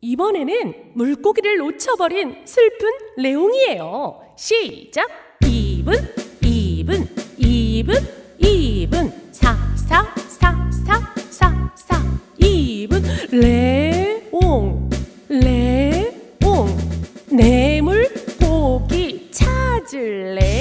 이번에는 물고기를 놓쳐버린 슬픈 레옹이에요. 시작! 입은, 입은, 입은, 입은, 사, 사, 사, 사, 사, 사, 입은, 레옹, 레옹, 뇌물고기 찾을래.